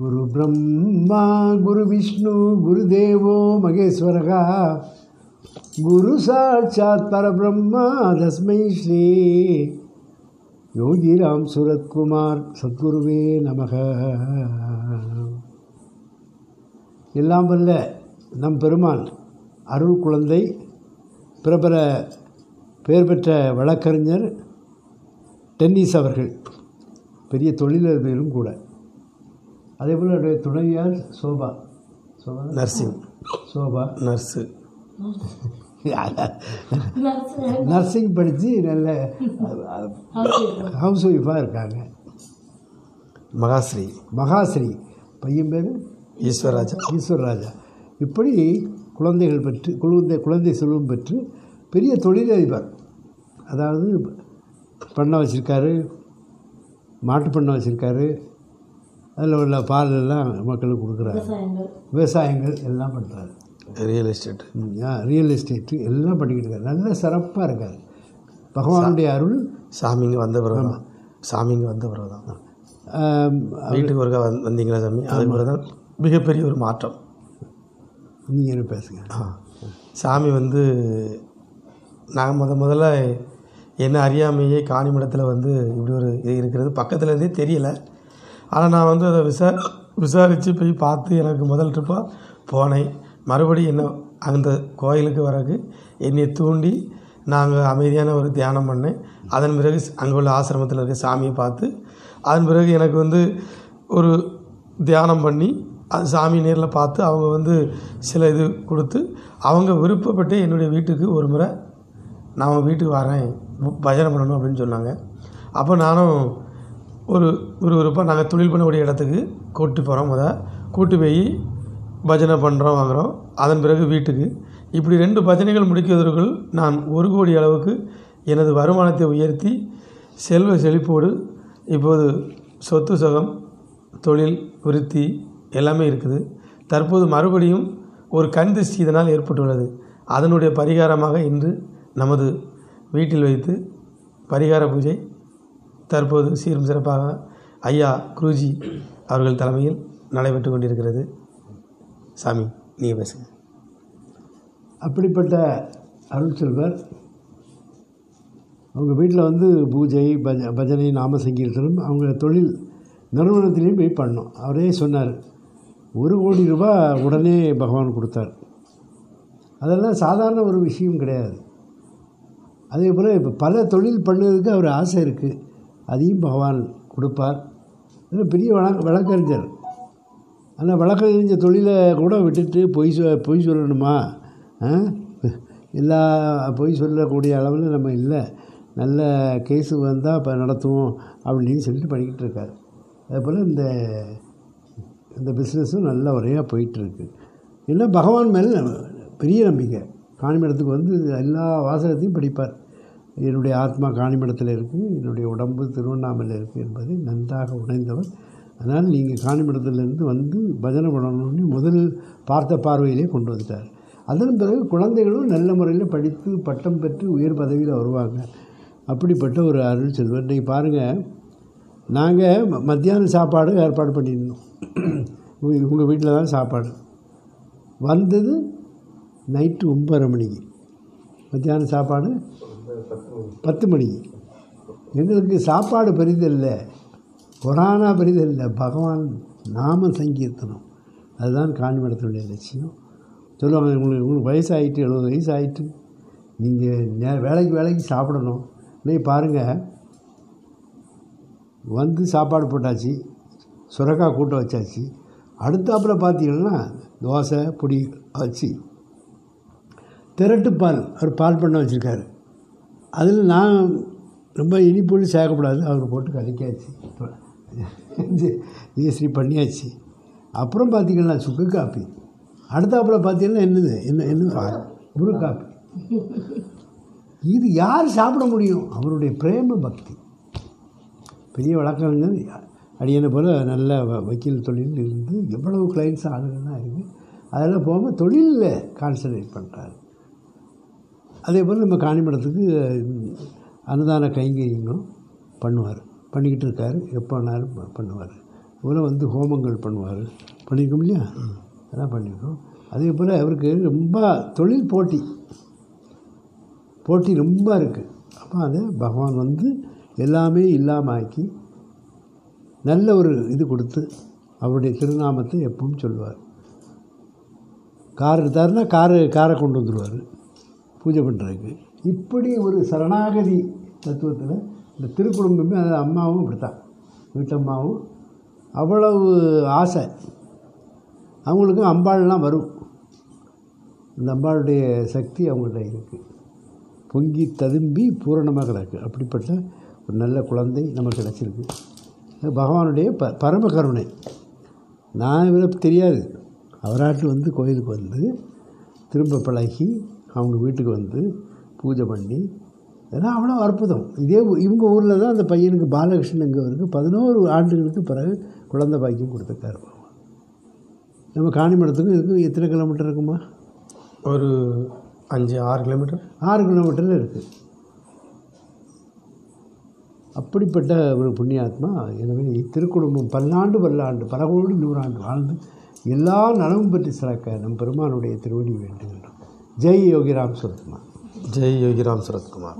குரு பிரம்மா குரு விஷ்ணு குரு தேவோ மகேஸ்வரகா. குரு சாட்சாத் பரபிரம்மா தஸ்மை ஸ்ரீ யோகிராம் சுரத்குமார் சத்குருவே நமக. எல்லாம் வல்ல நம் பெருமான் அருள் குழந்தை பிரபல பெயர் பெற்ற வழக்கறிஞர் டென்னிஸ் அவர்கள் பெரிய தொழிலதிபரும் கூட. அதே போல் அவருடைய துணையார் Shobha. Shobha? Nursing. Shobha. Nurse. Nursing படித்து நல்ல ஹவுஸ் ஒய்ஃபாக இருக்காங்க. மகாஸ்ரீ. மகாஸ்ரீ. பையன் பேர்? ஈஸ்வரராஜா. ஈஸ்வரராஜா. இப்படி குழந்தைகள் பெற்று குழந்தை குழந்தை செல்வம் பெற்று பெரிய தொழிலதிபர். அதாவது பண்ணை வச்சுருக்காரு மாட்டு பண்ணை வச்சுருக்காரு அதில் உள்ள பால் எல்லாம் மக்களுக்கு கொடுக்குறாரு. விவசாயங்கள். எல்லாம் பண்ணுறாரு ரியல் எஸ்டேட் ரியல் எஸ்டேட்டு எல்லாம் பண்ணிக்கிட்டு இருக்காரு. நல்ல சிறப்பாக இருக்கார். பகவானுடைய அருள். சாமிங்க வந்த பிறகு தான் சாமிங்க வந்த பிறகு தான் வீட்டுக்கு ஒருக்கா வந்து வந்தீங்களா சாமி? அதுக்கு பிறகு தான் மிகப்பெரிய ஒரு மாற்றம். நீங்க என்ன பேசுங்க? ஆ. சாமி வந்து நான் முத முதல்ல என்ன அறியாமையே காணிமடத்தில் வந்து இப்படி ஒரு இது இருக்கிறது பக்கத்துல இருந்தே தெரியல. ஆனால் நான் வந்து அதை விசா விசாரித்து போய் பார்த்து எனக்கு முதல் ட்ரிப்பாக போனேன். மறுபடியும் என்ன அந்த கோயிலுக்கு வரக்கு என்னை தூண்டி நாங்கள் அமைதியான ஒரு தியானம் பண்ணேன். அதன் பிறகு அங்கே உள்ள ஆசிரமத்தில் இருக்க சாமியை பார்த்து அதன் பிறகு எனக்கு வந்து ஒரு தியானம் பண்ணி அது சாமி நேரில் பார்த்து அவங்க வந்து சில இது கொடுத்து அவங்க விருப்பப்பட்டு என்னுடைய வீட்டுக்கு ஒரு முறை நான் அவங்க வீட்டுக்கு வரேன். பஜனை பண்ணணும் அப்படின்னு சொன்னாங்க. அப்போ நானும் ஒரு ஒரு விருப்பம் நாங்கள் தொழில் பண்ணக்கூடிய இடத்துக்கு கூட்டி போகிறோம் முத. கூட்டி போய் பஜனை பண்ணுறோம் வாங்குகிறோம் அதன் பிறகு வீட்டுக்கு. இப்படி ரெண்டு பஜனைகள் முடிக்கிறதற்குள் நான் ஒரு கோடி அளவுக்கு எனது வருமானத்தை உயர்த்தி செல்வ செழிப்போடு இப்போது சொத்து சுகம் தொழில் விருத்தி எல்லாமே இருக்குது. தற்போது மறுபடியும் ஒரு கண் திருஷ்டி இதனால் ஏற்பட்டுள்ளது. அதனுடைய பரிகாரமாக இன்று நமது வீட்டில் வைத்து பரிகார பூஜை தற்போது சீரும் சிறப்பாக ஐயா குருஜி அவர்கள் தலைமையில் நடைபெற்று கொண்டிருக்கிறது. சாமி நீங்கள் பேசுங்க. அப்படிப்பட்ட அருள் செல்வர் அவங்க வீட்டில் வந்து பூஜை பஜ பஜனை நாம சங்கீர்த்தனம் அவங்க தொழில் நிறுவனத்திலையும் போய் பண்ணோம் அவரே சொன்னார் ஒரு கோடி ரூபாய் உடனே பகவான் கொடுத்தார். அதெல்லாம் சாதாரண ஒரு விஷயம் கிடையாது. அதே போல் இப்போ பல தொழில் பண்ணுறதுக்கு அவர் ஆசை இருக்குது அதையும் பகவான் கொடுப்பார். பெரிய வழக்க வழக்கறிஞர். ஆனால் வழக்கறிஞர் தொழிலை கூட விட்டுட்டு பொய் சொ பொய் சொல்லணுமா? எல்லா பொய் சொல்லக்கூடிய அளவில் நம்ம இல்லை. நல்ல கேஸு வந்தால் இப்போ நடத்துவோம் அப்படின்னு சொல்லிட்டு பண்ணிக்கிட்டு இருக்காரு. அதேபோல் இந்த இந்த பிஸ்னஸும் நல்ல முறையாக போயிட்டுருக்கு. ஏன்னா பகவான் மேலே பெரிய நம்பிக்கை. காணிமடத்துக்கு வந்து எல்லா வாசகத்தையும் படிப்பார். என்னுடைய ஆத்மா காணிமடத்தில் இருக்குது என்னுடைய உடம்பு திருவண்ணாமலையில் இருக்குது என்பதை நன்றாக உணர்ந்தவர். அதனால் நீங்கள் காணிமடத்திலிருந்து வந்து பஜனை பண்ணணும்னு முதல் பார்த்த பார்வையிலே கொண்டு வந்துட்டார். அதன் பிறகு குழந்தைகளும் நல்ல முறையில் படித்து பட்டம் பெற்று உயர் பதவியில் வருவாங்க. அப்படிப்பட்ட ஒரு அருள் செல்வர். இன்றைக்கி பாருங்கள் நாங்கள் ம- மத்தியான சாப்பாடு ஏற்பாடு பண்ணியிருந்தோம். உங்கள் வீட்டில் தான் சாப்பாடு. வந்தது நைட்டு ஒம்பரை மணிக்கு. மத்தியான சாப்பாடு பத்து மணிக்கு எங்களுக்கு சாப்பாடு பெரிதில்லை. புராணா பெரிதில்லை. பகவான் நாம சங்கீர்த்தனம். அதுதான் காணிமடத்தினுடைய லட்சியம். சொல்லுவாங்க உங்களுக்கு உங்களுக்கு வயசாகிட்டு எழுபது வயசு ஆகிட்டு நீங்கள் நே வேலைக்கு வேலைக்கு சாப்பிடணும். இன்னைக்கு பாருங்கள் வந்து சாப்பாடு போட்டாச்சு. சுரக்காய் கூட்டம் வச்சாச்சு. அடுத்தாப்பில் பார்த்தீங்கன்னா தோசை பொடி வச்சு திரட்டு பால் அவர் பால் பண்ண வச்சுருக்காரு. அதில் நான் ரொம்ப இனிப்புள்ளி சேர்க்கக்கூடாது அவர் போட்டு கலக்கியாச்சு. ஈஸ்ரீ பண்ணியாச்சு. அப்புறம் பார்த்தீங்கன்னா சுக்கு காப்பி. அடுத்தாப்புல பார்த்தீங்கன்னா என்னது? என்ன என்ன? குரு காப்பி. இது யார் சாப்பிட முடியும்? அவருடைய பிரேம பக்தி. பெரிய வழக்கறிஞர் அடியனை போல் நல்ல வ- வக்கீல் தொழில் இருந்து எவ்வளவு கிளைண்ட்ஸ் ஆளுங்கள்லாம் இருக்குது அதெல்லாம் போகாமல் தொழிலில் கான்சன்ட்ரேட் பண்ணுறாரு அதே போல் நம்ம காணிமடத்துக்கு அன்னதான கைங்கரியங்களும் பண்ணுவார். பண்ணிக்கிட்டு இருக்கார். எப்போ வேணாலும் பண்ணுவார். அதுபோல் வந்து ஹோமங்கள் பண்ணுவார். பண்ணியிருக்கோம் இல்லையா? அதெல்லாம் பண்ணியிருக்கோம். அதே போல் அவருக்கு ரொம்ப தொழில் போட்டி. போட்டி ரொம்ப இருக்குது அப்போ அதை பகவான் வந்து எல்லாமே இல்லாமல் ஆக்கி நல்ல ஒரு இது கொடுத்து அவருடைய திருநாமத்தை எப்பவும் சொல்லுவார். கார் எடுத்தாருன்னா காரு காரை கொண்டு வந்துடுவார் பூஜை பண்ணுறதுக்கு இப்படி ஒரு சரணாகதி தத்துவத்தில் இந்த திருக்குடும்பமே அது அம்மாவும் இப்படித்தான் வீட்டம்மாவும் அவ்வளவு ஆசை. அவங்களுக்கும் அம்பாள்லாம் வரும். அந்த அம்பாளுடைய சக்தி அவங்கள்ட்ட இருக்குது பொங்கி ததும்பி பூரணமாக கிடக்கு. அப்படிப்பட்ட ஒரு நல்ல குழந்தை நமக்கு கிடச்சிருக்கு. பகவானுடைய ப பரம கருணை. நான் இவரை தெரியாது. அவராட்டு வந்து கோயிலுக்கு வந்து திரும்ப பழகி அவங்க வீட்டுக்கு வந்து பூஜை பண்ணி இதெல்லாம் அவ்வளோ அற்புதம். இதே இவங்க ஊரில் தான் அந்த பையனுக்கு பாலகிருஷ்ணன் இங்கே பதினோரு ஆண்டுகளுக்கு பிறகு குழந்தை பாக்கியம் கொடுத்துருக்காரு நம்ம காணிமடத்துக்கும் இதுக்கும் எத்தனை கிலோமீட்டர் இருக்குமா? ஒரு அஞ்சு ஆறு கிலோமீட்டர். ஆறு கிலோமீட்டரில் இருக்குது அப்படிப்பட்ட ஒரு புண்ணியாத்மா எனவே திருக்குடும்பம் பல்லாண்டு பல்லாண்டு பல கோடி நூறாண்டு வாழ்ந்து எல்லா நலமும் பற்றி சிறக்க நம் பெருமானுடைய திருவடி வேண்டுகின்றோம் ஜெய் யோகிராம் சுரத்மா ஜெய் யோகிராம் சரத்குமார்